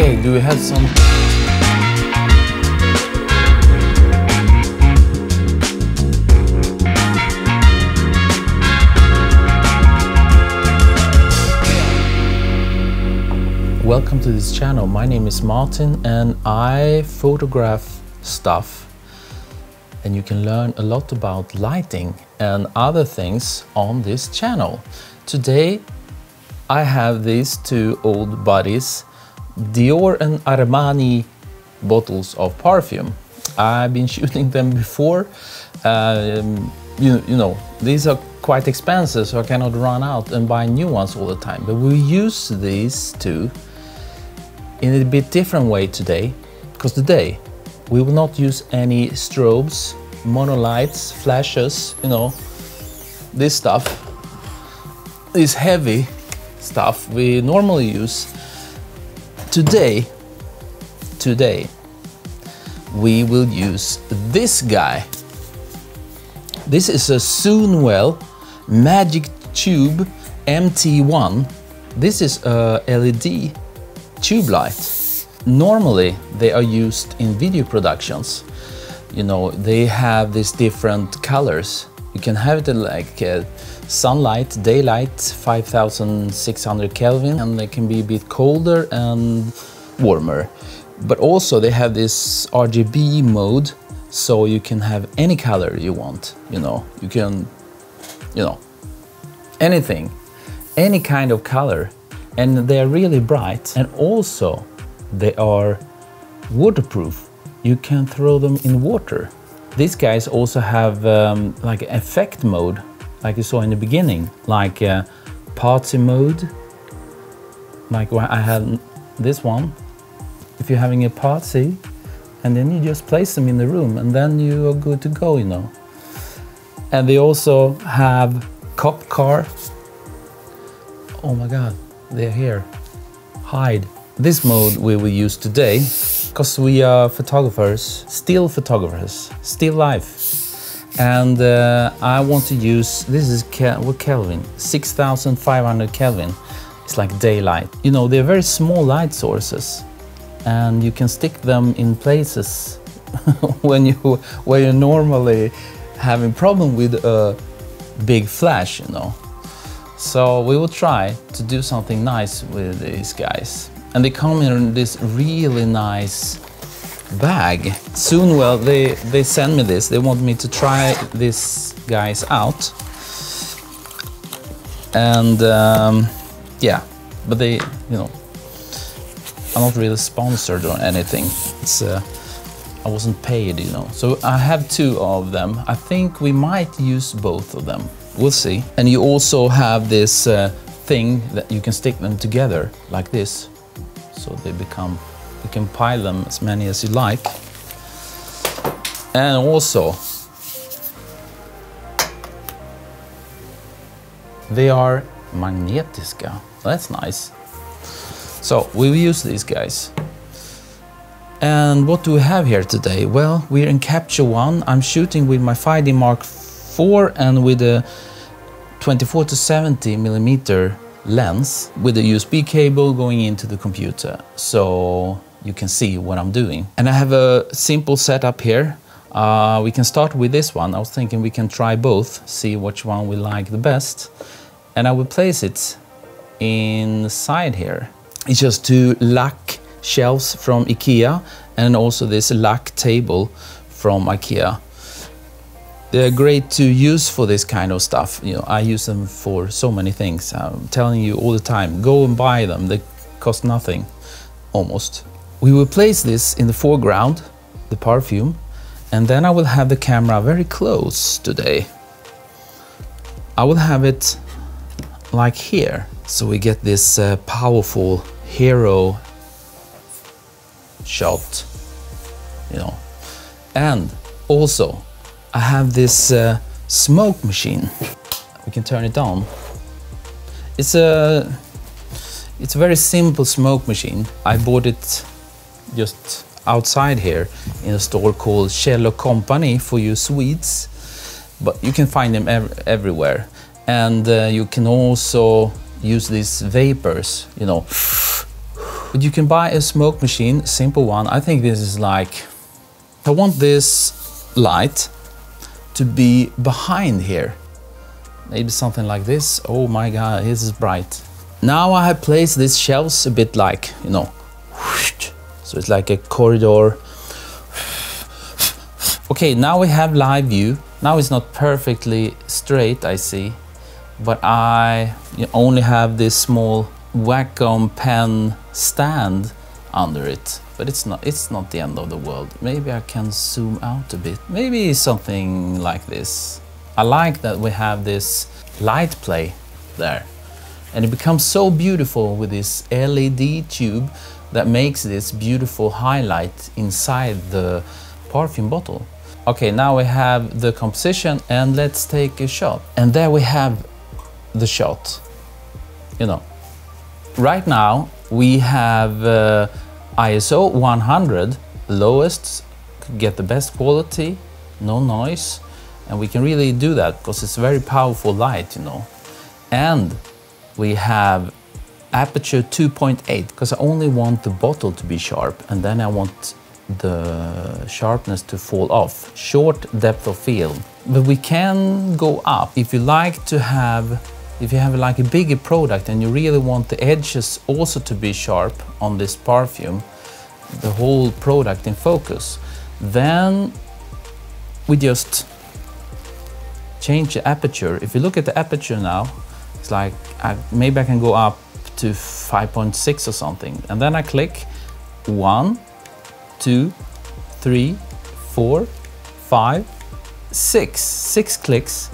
Okay, do we have some... Welcome to this channel. My name is Martin and I photograph stuff and you can learn a lot about lighting and other things on this channel. Today I have these two old buddies, Dior and Armani bottles of perfume. I've been shooting them before. Um, you, you know, these are quite expensive, so I cannot run out and buy new ones all the time. But we use these two in a bit different way today, because today we will not use any strobes, monolights, flashes, you know, this stuff, this heavy stuff we normally use. Today, today, we will use this guy. This is a Soonwell Magic Tube MT1. This is a LED tube light. Normally, they are used in video productions. You know, they have these different colors. You can have it like uh, sunlight, daylight, 5600 Kelvin, and they can be a bit colder and warmer. But also they have this RGB mode, so you can have any color you want, you know. You can, you know, anything, any kind of color. And they are really bright. And also they are waterproof. You can throw them in water. These guys also have um, like effect mode, like you saw in the beginning, like uh, party mode. Like I had this one. If you're having a party, and then you just place them in the room, and then you are good to go, you know. And they also have cop car. Oh my god, they're here. Hide. This mode we will use today because we are photographers, still photographers, still life. And uh, I want to use, this is Kel what Kelvin, 6500 Kelvin. It's like daylight. You know, they're very small light sources and you can stick them in places when you where you're normally having problem with a big flash, you know. So we will try to do something nice with these guys. And they come in this really nice bag. Soonwell, they, they send me this. They want me to try these guys out. And um, yeah, but they, you know, I'm not really sponsored or anything. It's uh, I wasn't paid, you know. So I have two of them. I think we might use both of them. We'll see. And you also have this uh, thing that you can stick them together like this. So they become, you can pile them as many as you like. And also, they are magnetiska. That's nice. So we will use these guys. And what do we have here today? Well, we're in Capture One. I'm shooting with my 5D Mark IV and with a 24 to 70 millimeter lens with a USB cable going into the computer. So you can see what I'm doing. And I have a simple setup here. Uh, we can start with this one. I was thinking we can try both, see which one we like the best. And I will place it inside here. It's just two LACK shelves from IKEA and also this LACK table from IKEA. They're great to use for this kind of stuff. You know, I use them for so many things. I'm telling you all the time, go and buy them. They cost nothing, almost. We will place this in the foreground, the perfume, and then I will have the camera very close today. I will have it like here, so we get this uh, powerful hero shot, you know. And also, I have this uh, smoke machine. We can turn it on. It's a it's a very simple smoke machine. I bought it just outside here in a store called Kjell Company for you Swedes. But you can find them ev everywhere. And uh, you can also use these vapors, you know, But you can buy a smoke machine, simple one. I think this is like, I want this light to be behind here. Maybe something like this. Oh my God, this is bright. Now I have placed these shelves a bit like, you know, so it's like a corridor. Okay, now we have live view. Now it's not perfectly straight, I see, but I only have this small Wacom pen stand under it. But it's not, it's not the end of the world. Maybe I can zoom out a bit. Maybe something like this. I like that we have this light play there. And it becomes so beautiful with this LED tube that makes this beautiful highlight inside the perfume bottle. Okay, now we have the composition and let's take a shot. And there we have the shot. You know, right now we have uh, ISO 100, lowest, get the best quality, no noise. And we can really do that because it's very powerful light, you know. And we have aperture 2.8 because I only want the bottle to be sharp and then I want the sharpness to fall off. Short depth of field. But we can go up if you like to have if you have like a bigger product and you really want the edges also to be sharp on this perfume, the whole product in focus, then we just change the aperture. If you look at the aperture now, it's like I, maybe I can go up to 5.6 or something. And then I click one, two, three, four, five, six, six clicks.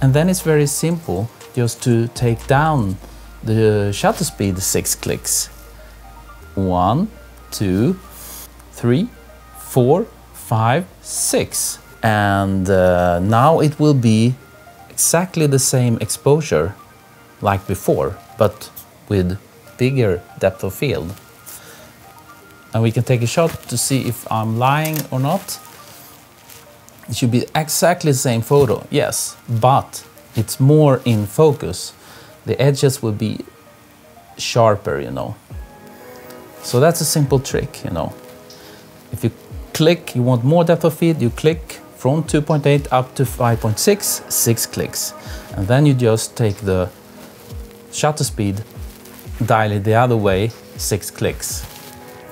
And then it's very simple just to take down the shutter speed six clicks. One, two, three, four, five, six. And uh, now it will be exactly the same exposure like before, but with bigger depth of field. And we can take a shot to see if I'm lying or not. It should be exactly the same photo, yes, but it's more in focus. The edges will be sharper, you know. So that's a simple trick, you know. If you click, you want more depth of field, you click from 2.8 up to 5.6, six clicks. And then you just take the shutter speed, dial it the other way, six clicks.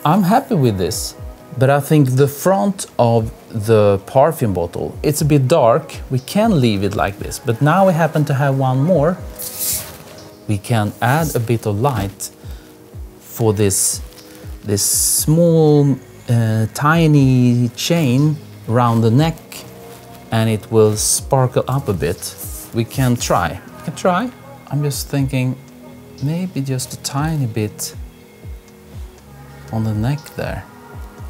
I'm happy with this. But I think the front of the perfume bottle, it's a bit dark. We can leave it like this, but now we happen to have one more. We can add a bit of light for this, this small, uh, tiny chain around the neck and it will sparkle up a bit. We can try. We can try. I'm just thinking maybe just a tiny bit on the neck there.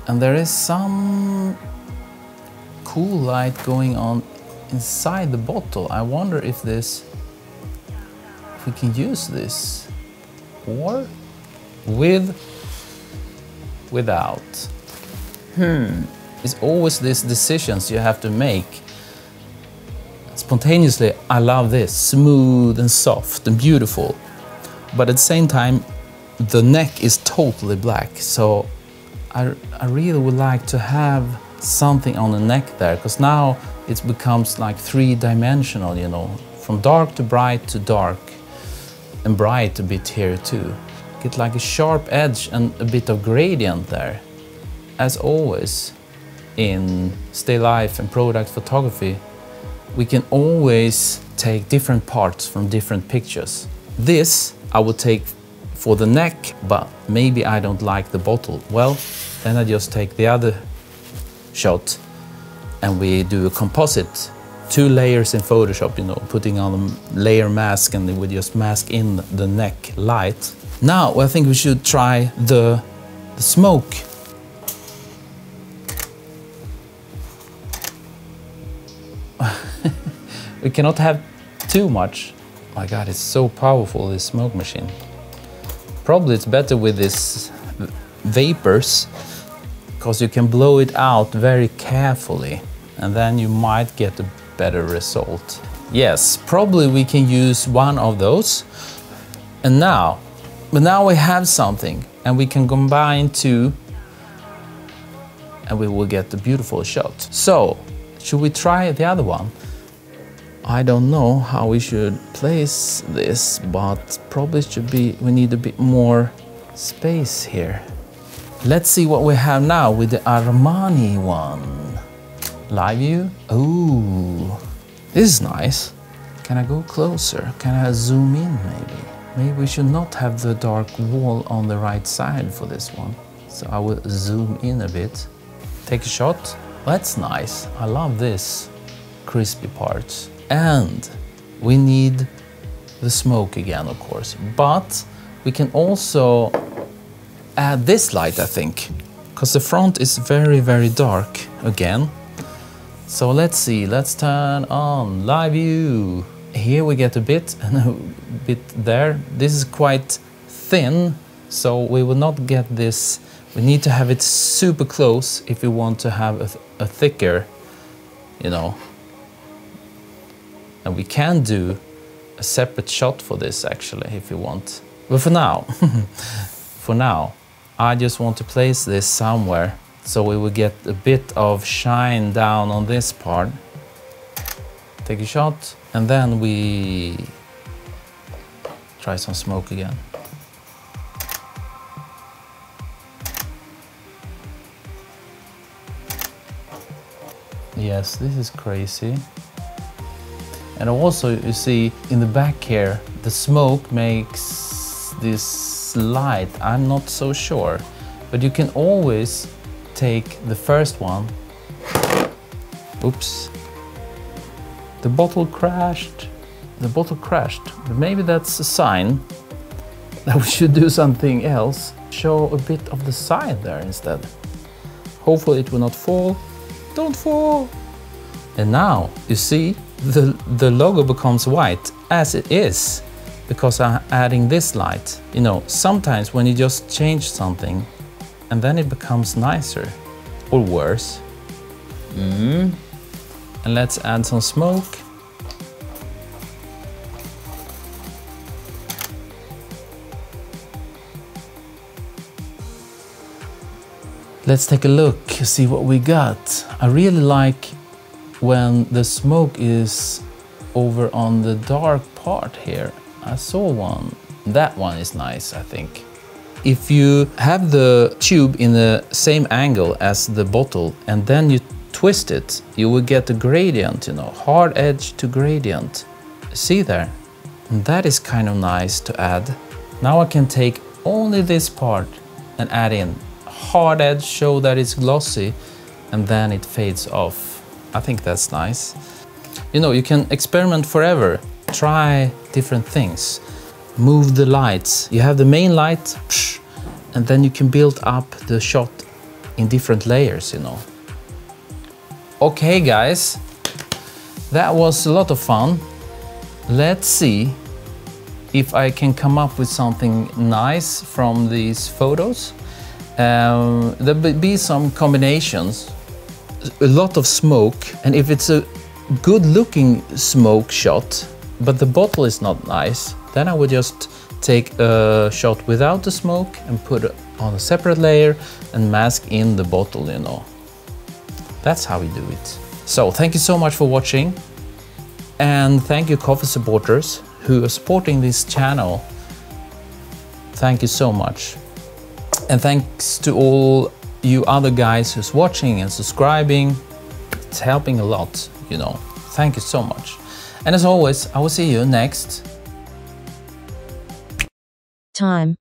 And there is some cool light going on inside the bottle. I wonder if this, if we can use this or with, without. Hmm. It's always these decisions you have to make. Spontaneously, I love this, smooth and soft and beautiful. But at the same time, the neck is totally black, so I, I really would like to have something on the neck there because now it becomes like three-dimensional, you know, from dark to bright to dark and bright a bit here too. Get like a sharp edge and a bit of gradient there. As always in still life and product photography, we can always take different parts from different pictures. This I will take for the neck, but maybe I don't like the bottle. Well, then I just take the other shot and we do a composite. Two layers in Photoshop, you know, putting on a layer mask and we just mask in the neck light. Now I think we should try the, the smoke. we cannot have too much. My God, it's so powerful, this smoke machine. Probably it's better with this vapors because you can blow it out very carefully and then you might get a better result. Yes, probably we can use one of those. And now, but now we have something. and we can combine two and we will get the beautiful shot. So, should we try the other one? I don't know how we should place this, but probably should be, we need a bit more space here. Let's see what we have now with the Armani one. Live view. Ooh, this is nice. Can I go closer? Can I zoom in maybe? Maybe we should not have the dark wall on the right side for this one. So I will zoom in a bit. Take a shot. That's nice. I love this crispy parts. And we need the smoke again, of course. But we can also add this light, I think, because the front is very, very dark again. So let's see, let's turn on live view. Here we get a bit and a bit there. This is quite thin, so we will not get this. We need to have it super close if we want to have a, a thicker, you know. And we can do a separate shot for this actually if you want. But for now, for now, I just want to place this somewhere so we will get a bit of shine down on this part. Take a shot and then we try some smoke again. Yes, this is crazy. And also you see in the back here, the smoke makes this light, I'm not so sure. But you can always take the first one. Oops. The bottle crashed. The bottle crashed. But maybe that's a sign that we should do something else. Show a bit of the side there instead. Hopefully it will not fall. Don't fall! And now, you see, the, the logo becomes white as it is because I'm adding this light. You know, sometimes when you just change something and then it becomes nicer or worse. Mm. And let's add some smoke. Let's take a look, see what we got. I really like when the smoke is over on the dark part here. I saw one. That one is nice, I think. If you have the tube in the same angle as the bottle and then you twist it, you will get a gradient, you know, hard edge to gradient. See there? And that is kind of nice to add. Now I can take only this part and add in hard edge, show that it's glossy, and then it fades off. I think that's nice. You know, you can experiment forever. Try different things. Move the lights. You have the main light, and then you can build up the shot in different layers, you know. Okay, guys, that was a lot of fun. Let's see if I can come up with something nice from these photos. Um, there'll be some combinations a lot of smoke and if it's a good looking smoke shot but the bottle is not nice then I would just take a shot without the smoke and put it on a separate layer and mask in the bottle you know. That's how we do it. So thank you so much for watching and thank you coffee supporters who are supporting this channel. Thank you so much. And thanks to all you other guys who's watching and subscribing. It's helping a lot, you know. Thank you so much. And as always, I will see you next time